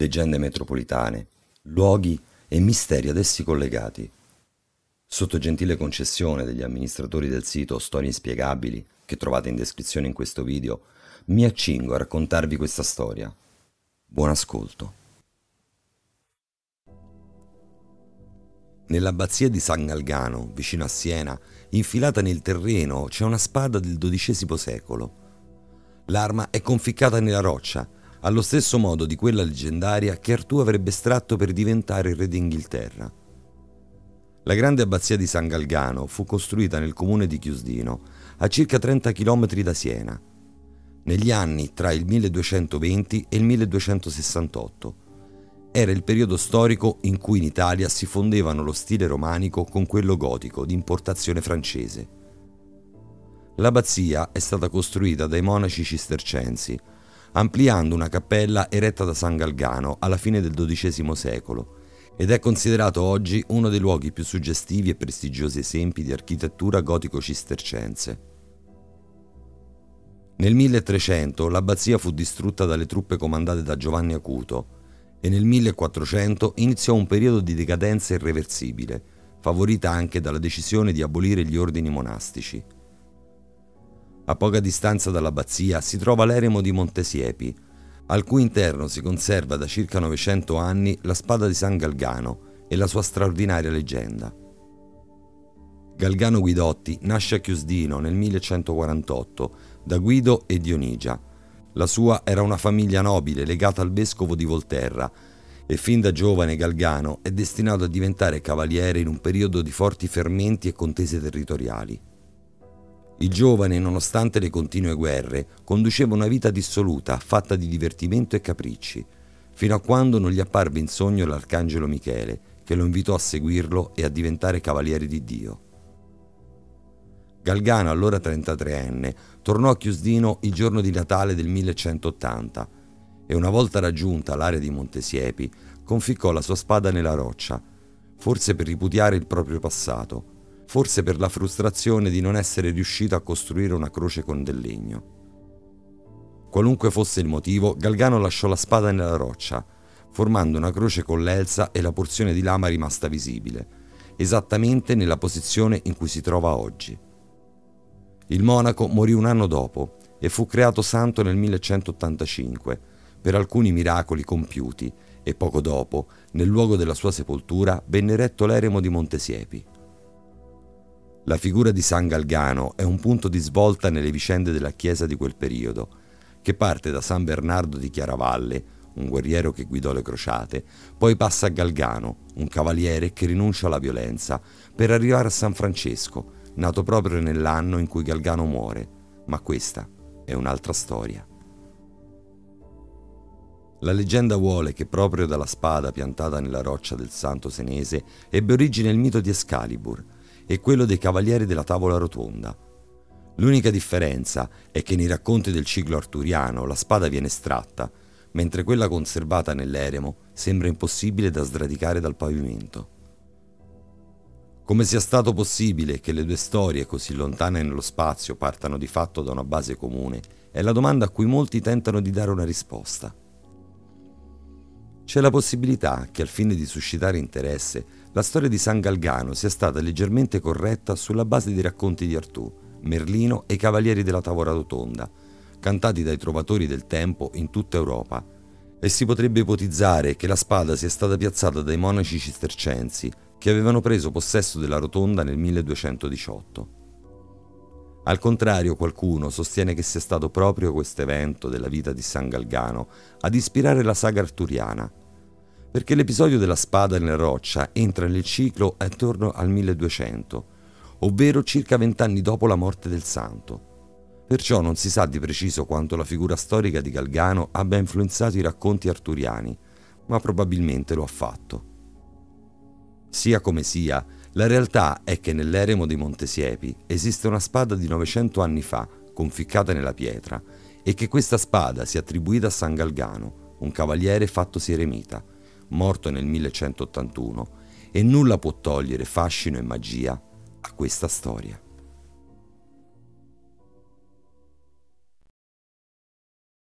leggende metropolitane, luoghi e misteri ad essi collegati. Sotto gentile concessione degli amministratori del sito Storie Inspiegabili, che trovate in descrizione in questo video, mi accingo a raccontarvi questa storia. Buon ascolto. Nell'abbazia di San Galgano, vicino a Siena, infilata nel terreno, c'è una spada del XII secolo. L'arma è conficcata nella roccia, allo stesso modo di quella leggendaria che Artù avrebbe estratto per diventare re d'Inghilterra. La grande abbazia di San Galgano fu costruita nel comune di Chiusdino, a circa 30 km da Siena, negli anni tra il 1220 e il 1268. Era il periodo storico in cui in Italia si fondevano lo stile romanico con quello gotico di importazione francese. L'abbazia è stata costruita dai monaci cistercensi, ampliando una cappella eretta da San Galgano alla fine del XII secolo ed è considerato oggi uno dei luoghi più suggestivi e prestigiosi esempi di architettura gotico-cistercense. Nel 1300 l'abbazia fu distrutta dalle truppe comandate da Giovanni Acuto e nel 1400 iniziò un periodo di decadenza irreversibile, favorita anche dalla decisione di abolire gli ordini monastici. A poca distanza dall'abbazia si trova l'eremo di Montesiepi, al cui interno si conserva da circa 900 anni la spada di San Galgano e la sua straordinaria leggenda. Galgano Guidotti nasce a Chiusdino nel 1148 da Guido e Dionigia. La sua era una famiglia nobile legata al vescovo di Volterra e fin da giovane Galgano è destinato a diventare cavaliere in un periodo di forti fermenti e contese territoriali. Il giovane, nonostante le continue guerre, conduceva una vita dissoluta, fatta di divertimento e capricci, fino a quando non gli apparve in sogno l'arcangelo Michele, che lo invitò a seguirlo e a diventare cavaliere di Dio. Galgano, allora 33enne, tornò a Chiusdino il giorno di Natale del 1180 e una volta raggiunta l'area di Montesiepi, conficcò la sua spada nella roccia, forse per ripudiare il proprio passato, forse per la frustrazione di non essere riuscito a costruire una croce con del legno. Qualunque fosse il motivo, Galgano lasciò la spada nella roccia, formando una croce con l'elsa e la porzione di lama rimasta visibile, esattamente nella posizione in cui si trova oggi. Il monaco morì un anno dopo e fu creato santo nel 1185 per alcuni miracoli compiuti e poco dopo, nel luogo della sua sepoltura, venne eretto l'eremo di Montesiepi. La figura di San Galgano è un punto di svolta nelle vicende della Chiesa di quel periodo, che parte da San Bernardo di Chiaravalle, un guerriero che guidò le crociate, poi passa a Galgano, un cavaliere che rinuncia alla violenza, per arrivare a San Francesco, nato proprio nell'anno in cui Galgano muore, ma questa è un'altra storia. La leggenda vuole che proprio dalla spada piantata nella roccia del santo senese ebbe origine il mito di Excalibur, e quello dei Cavalieri della Tavola Rotonda. L'unica differenza è che nei racconti del ciclo arturiano la spada viene estratta, mentre quella conservata nell'eremo sembra impossibile da sradicare dal pavimento. Come sia stato possibile che le due storie così lontane nello spazio partano di fatto da una base comune è la domanda a cui molti tentano di dare una risposta. C'è la possibilità che al fine di suscitare interesse la storia di San Galgano sia stata leggermente corretta sulla base dei racconti di Artù, Merlino e i Cavalieri della Tavola Rotonda, cantati dai trovatori del tempo in tutta Europa, e si potrebbe ipotizzare che la spada sia stata piazzata dai monaci cistercensi che avevano preso possesso della rotonda nel 1218. Al contrario, qualcuno sostiene che sia stato proprio questo evento della vita di San Galgano ad ispirare la saga arturiana, perché l'episodio della spada nella roccia entra nel ciclo attorno al 1200, ovvero circa vent'anni dopo la morte del santo. Perciò non si sa di preciso quanto la figura storica di Galgano abbia influenzato i racconti arturiani, ma probabilmente lo ha fatto. Sia come sia, la realtà è che nell'eremo di Montesiepi esiste una spada di 900 anni fa, conficcata nella pietra, e che questa spada sia attribuita a San Galgano, un cavaliere fattosi eremita, morto nel 1181, e nulla può togliere fascino e magia a questa storia.